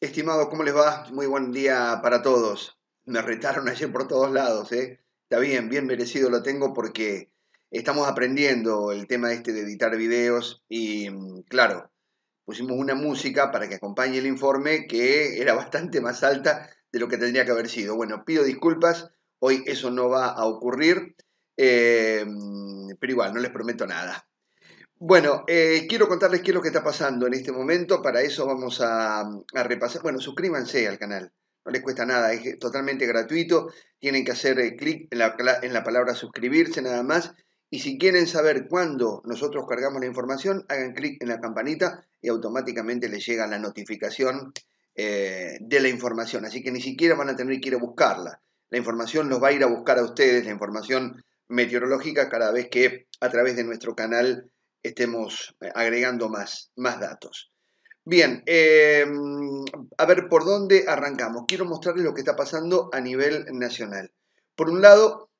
Estimado, ¿cómo les va? Muy buen día para todos. Me retaron ayer por todos lados, ¿eh? Está bien, bien merecido lo tengo porque estamos aprendiendo el tema este de editar videos y, claro, pusimos una música para que acompañe el informe que era bastante más alta de lo que tendría que haber sido. Bueno, pido disculpas, hoy eso no va a ocurrir, eh, pero igual, no les prometo nada. Bueno, eh, quiero contarles qué es lo que está pasando en este momento. Para eso vamos a, repasar. Bueno, suscríbanse al canal. No les cuesta nada, es totalmente gratuito. Tienen que hacer eh, clic en la, palabra suscribirse nada más. Y si quieren saber cuándo nosotros cargamos la información, hagan clic en la campanita y automáticamente les llega la notificación eh, de la información. Así que ni siquiera van a tener que ir a buscarla. La información los va a ir a buscar a ustedes, la información meteorológica, cada vez que a través de nuestro canal estemos eh, agregando más, más datos. Bien, em, a ver por dónde arrancamos. Quiero mostrarles lo que está pasando a nivel nacional. Por un lado,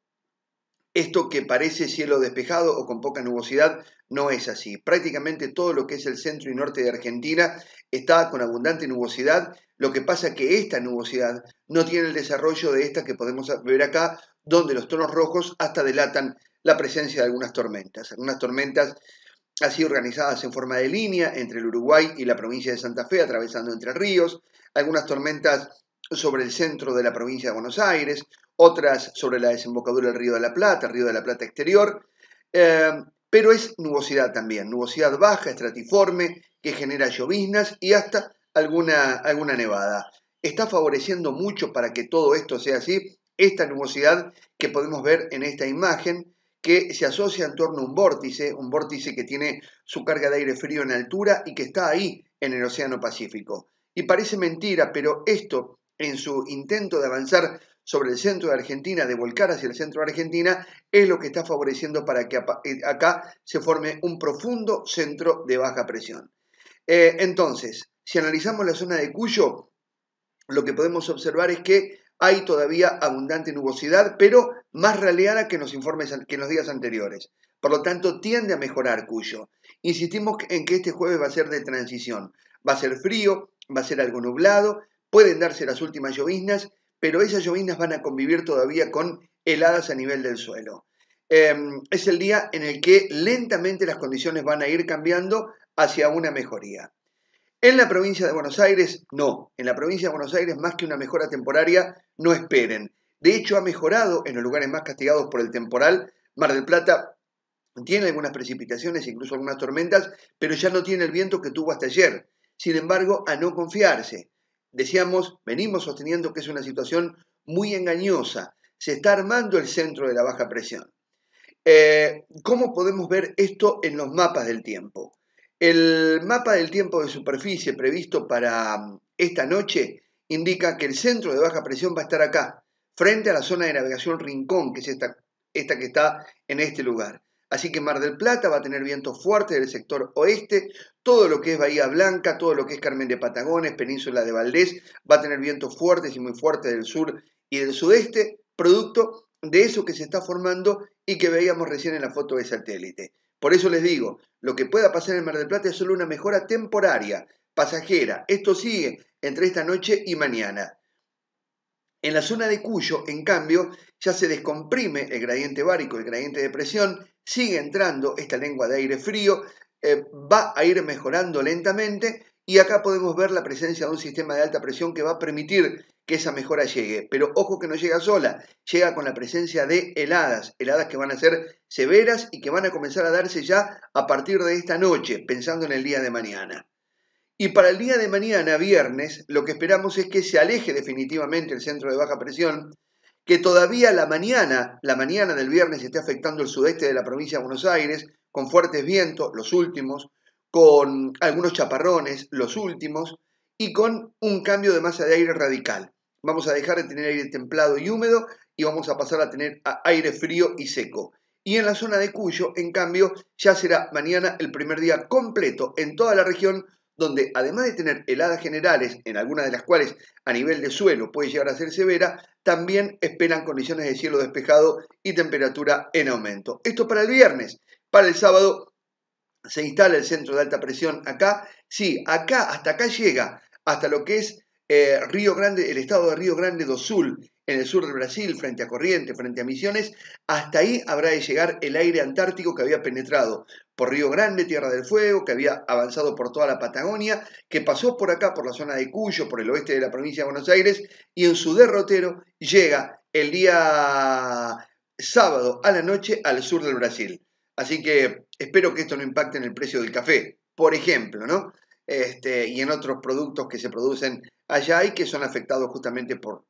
esto que parece cielo despejado o con poca nubosidad no es así. Prácticamente todo lo que es el centro y norte de Argentina está con abundante nubosidad. Lo que pasa es que esta nubosidad no tiene el desarrollo de esta que podemos ver acá, donde los tonos rojos hasta delatan la presencia de algunas tormentas. Algunas tormentas así organizadas en forma de línea entre el Uruguay y la provincia de Santa Fe, atravesando entre ríos, algunas tormentas sobre el centro de la provincia de Buenos Aires, otras sobre la desembocadura del Río de la Plata, el Río de la Plata exterior, eh, pero es nubosidad también, nubosidad baja, estratiforme, que genera lloviznas y hasta alguna, alguna nevada. Está favoreciendo mucho para que todo esto sea así, esta nubosidad que podemos ver en esta imagen, que se asocia en torno a un vórtice, un vórtice que tiene su carga de aire frío en altura y que está ahí en el Océano Pacífico. Y parece mentira, pero esto, en su intento de avanzar sobre el centro de Argentina, de volcar hacia el centro de Argentina, es lo que está favoreciendo para que eh, acá se forme un profundo centro de baja presión. Eh, entonces, si analizamos la zona de Cuyo, lo que podemos observar es que hay todavía abundante nubosidad, pero más raleada que en los informes que los días anteriores. Por lo tanto, tiende a mejorar Cuyo. Insistimos en que este jueves va a ser de transición. Va a ser frío, va a ser algo nublado, pueden darse las últimas lloviznas, pero esas lloviznas van a convivir todavía con heladas a nivel del suelo. Em, es el día en el que lentamente las condiciones van a ir cambiando hacia una mejoría. En la provincia de Buenos Aires, no. En la provincia de Buenos Aires, más que una mejora temporaria, no esperen. De hecho, ha mejorado en los lugares más castigados por el temporal. Mar del Plata tiene algunas precipitaciones, incluso algunas tormentas, pero ya no tiene el viento que tuvo hasta ayer. Sin embargo, a no confiarse. Decíamos, venimos sosteniendo que es una situación muy engañosa. Se está armando el centro de la baja presión. Eh, ¿Cómo podemos ver esto en los mapas del tiempo? El mapa del tiempo de superficie previsto para mm, esta noche indica que el centro de baja presión va a estar acá, frente a la zona de navegación Rincón, que es esta, esta que está en este lugar. Así que Mar del Plata va a tener vientos fuertes del sector oeste, todo lo que es Bahía Blanca, todo lo que es Carmen de Patagones, Península de Valdés, va a tener vientos fuertes y muy fuertes del sur y del sudeste, producto de eso que se está formando y que veíamos recién en la foto de satélite. Por eso les digo, lo que pueda pasar en Mar del Plata es solo una mejora temporaria, pasajera. Esto sigue entre esta noche y mañana. En la zona de Cuyo, en cambio, ya se descomprime el gradiente bárico, el gradiente de presión, sigue entrando esta lengua de aire frío, eh, va a ir mejorando lentamente y acá podemos ver la presencia de un sistema de alta presión que va a permitir que esa mejora llegue. Pero ojo que no llega sola, llega con la presencia de heladas, heladas que van a ser severas y que van a comenzar a darse ya a partir de esta noche, pensando en el día de mañana. Y para el día de mañana, viernes, lo que esperamos es que se aleje definitivamente el centro de baja presión, que todavía la mañana, la mañana del viernes esté afectando el sudeste de la provincia de Buenos Aires, con fuertes vientos, los últimos, con algunos chaparrones, los últimos, y con un cambio de masa de aire radical. Vamos a dejar de tener aire templado y húmedo y vamos a pasar a tener aire frío y seco. Y en la zona de Cuyo, en cambio, ya será mañana el primer día completo en toda la región, donde además de tener heladas generales, en algunas de las cuales a nivel de suelo puede llegar a ser severa, también esperan condiciones de cielo despejado y temperatura en aumento. Esto para el viernes. Para el sábado se instala el centro de alta presión acá. Sí, acá, hasta acá llega, hasta lo que es eh, Río Grande, el estado de Río Grande do Sul, en el sur del Brasil, frente a Corrientes, frente a Misiones, hasta ahí habrá de llegar el aire antártico que había penetrado por Río Grande, Tierra del Fuego, que había avanzado por toda la Patagonia, que pasó por acá, por la zona de Cuyo, por el oeste de la provincia de Buenos Aires, y en su derrotero llega el día sábado a la noche al sur del Brasil. Así que espero que esto no impacte en el precio del café, por ejemplo, ¿no? Este, y en otros productos que se producen allá y que son afectados justamente por,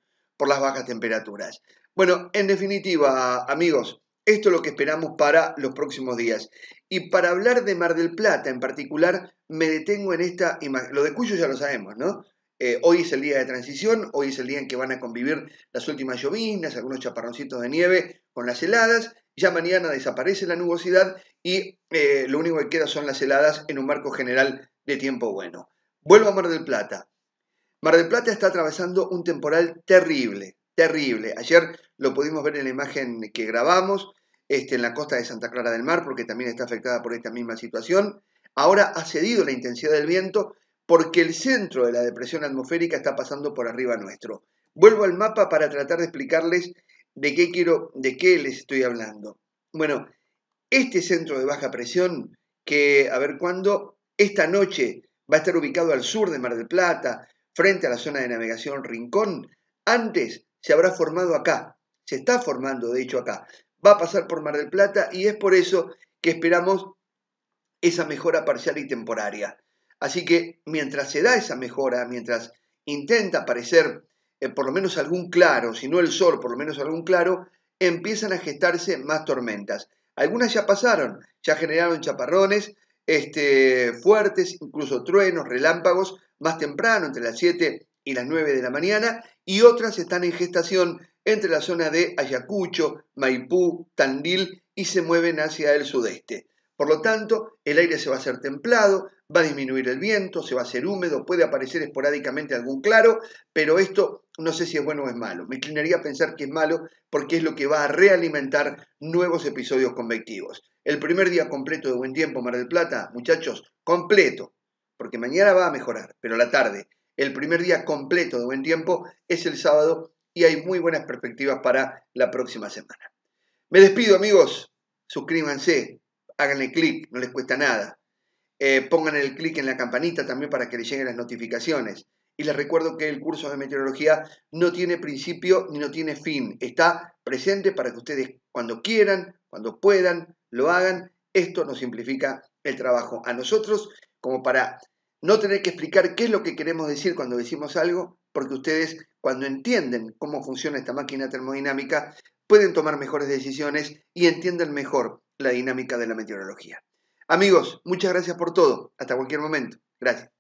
las bajas temperaturas. Bueno, en definitiva, amigos, esto es lo que esperamos para los próximos días. Y para hablar de Mar del Plata en particular, me detengo en esta imagen. Lo de Cuyo ya lo sabemos, ¿no? Eh, hoy es el día de transición, hoy es el día en que van a convivir las últimas llovinas, algunos chaparroncitos de nieve con las heladas. Ya mañana desaparece la nubosidad y eh, lo único que queda son las heladas en un marco general de tiempo bueno. Vuelvo a Mar del Plata. Mar del Plata está atravesando un temporal terrible, terrible. Ayer lo pudimos ver en la imagen que grabamos este, en la costa de Santa Clara del Mar, porque también está afectada por esta misma situación. Ahora ha cedido la intensidad del viento porque el centro de la depresión atmosférica está pasando por arriba nuestro. Vuelvo al mapa para tratar de explicarles de qué quiero, de qué les estoy hablando. Bueno, este centro de baja presión, que a ver cuándo, esta noche va a estar ubicado al sur de Mar del Plata, frente a la zona de navegación Rincón, antes se habrá formado acá, se está formando de hecho acá, va a pasar por Mar del Plata y es por eso que esperamos esa mejora parcial y temporaria. Así que mientras se da esa mejora, mientras intenta aparecer eh, por lo menos algún claro, si no el sol, por lo menos algún claro, empiezan a gestarse más tormentas. Algunas ya pasaron, ya generaron chaparrones este, fuertes, incluso truenos, relámpagos, más temprano, entre las 7 y las 9 de la mañana, y otras están en gestación entre la zona de Ayacucho, Maipú, Tandil y se mueven hacia el sudeste. Por lo tanto, el aire se va a hacer templado, va a disminuir el viento, se va a hacer húmedo, puede aparecer esporádicamente algún claro, pero esto no sé si es bueno o es malo. Me inclinaría a pensar que es malo porque es lo que va a realimentar nuevos episodios convectivos. El primer día completo de buen tiempo, Mar del Plata, muchachos, completo, porque mañana va a mejorar, pero la tarde, el primer día completo de buen tiempo es el sábado y hay muy buenas perspectivas para la próxima semana. Me despido amigos, suscríbanse, háganle clic, no les cuesta nada. Eh, pongan el clic en la campanita también para que les lleguen las notificaciones. Y les recuerdo que el curso de meteorología no tiene principio ni no tiene fin. Está presente para que ustedes cuando quieran, cuando puedan, lo hagan. Esto nos simplifica el trabajo a nosotros como para no tener que explicar qué es lo que queremos decir cuando decimos algo, porque ustedes cuando entienden cómo funciona esta máquina termodinámica, pueden tomar mejores decisiones y entienden mejor la dinámica de la meteorología. Amigos, muchas gracias por todo. Hasta cualquier momento. Gracias.